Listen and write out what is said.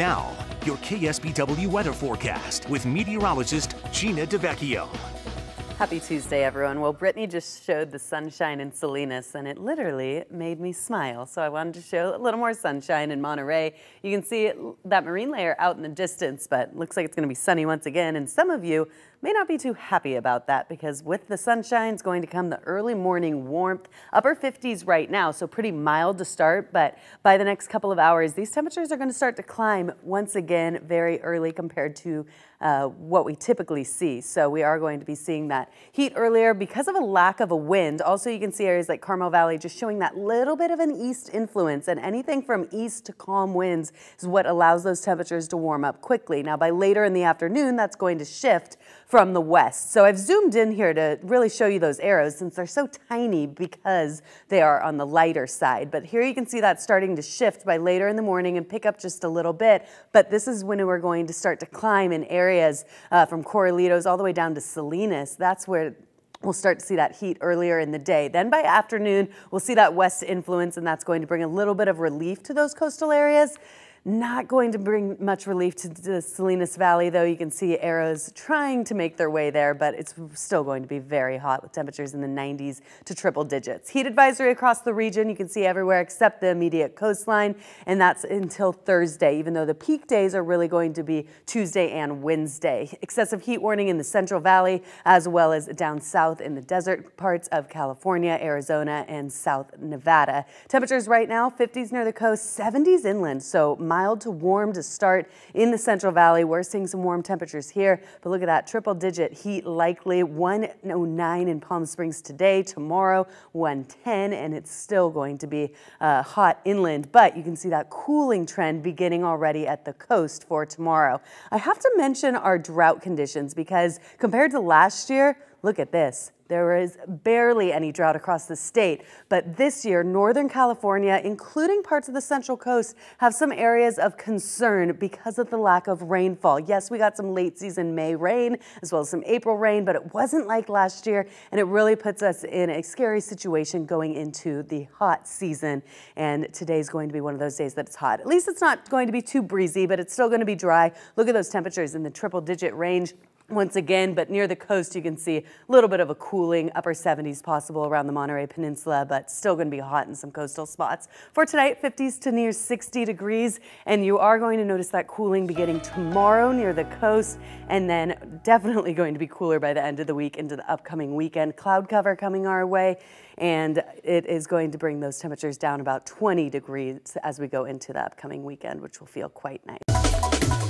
Now, your KSBW weather forecast with meteorologist Gina DeVecchio. Happy Tuesday, everyone. Well, Brittany just showed the sunshine in Salinas, and it literally made me smile. So I wanted to show a little more sunshine in Monterey. You can see that marine layer out in the distance, but looks like it's going to be sunny once again. And some of you may not be too happy about that because with the sunshine is going to come the early morning warmth, upper 50s right now, so pretty mild to start, but by the next couple of hours, these temperatures are going to start to climb once again very early compared to uh, what we typically see. So we are going to be seeing that heat earlier because of a lack of a wind. Also, you can see areas like Carmel Valley just showing that little bit of an east influence and anything from east to calm winds is what allows those temperatures to warm up quickly. Now by later in the afternoon, that's going to shift from the west. So I've zoomed in here to really show you those arrows since they're so tiny because they are on the lighter side. But here you can see that starting to shift by later in the morning and pick up just a little bit. But this is when we're going to start to climb in areas uh, from Corralitos all the way down to Salinas. That's where We'll start to see that heat earlier in the day. Then by afternoon, we'll see that west influence, and that's going to bring a little bit of relief to those coastal areas. Not going to bring much relief to the Salinas Valley, though you can see arrows trying to make their way there, but it's still going to be very hot with temperatures in the 90s to triple digits. Heat advisory across the region, you can see everywhere except the immediate coastline, and that's until Thursday, even though the peak days are really going to be Tuesday and Wednesday. Excessive heat warning in the Central Valley, as well as down south in the desert parts of California, Arizona, and South Nevada. Temperatures right now, 50s near the coast, 70s inland, so mild to warm to start in the Central Valley. We're seeing some warm temperatures here, but look at that triple digit heat likely 109 in Palm Springs today, tomorrow 110, and it's still going to be uh, hot inland, but you can see that cooling trend beginning already at the coast for tomorrow. I have to mention our drought conditions because compared to last year, look at this. There is barely any drought across the state, but this year, Northern California, including parts of the Central Coast, have some areas of concern because of the lack of rainfall. Yes, we got some late season May rain as well as some April rain, but it wasn't like last year, and it really puts us in a scary situation going into the hot season. And today's going to be one of those days that it's hot. At least it's not going to be too breezy, but it's still going to be dry. Look at those temperatures in the triple digit range once again, but near the coast you can see a little bit of a cooling, upper 70s possible around the Monterey Peninsula, but still going to be hot in some coastal spots. For tonight, 50s to near 60 degrees, and you are going to notice that cooling beginning tomorrow near the coast, and then definitely going to be cooler by the end of the week into the upcoming weekend. Cloud cover coming our way, and it is going to bring those temperatures down about 20 degrees as we go into the upcoming weekend, which will feel quite nice.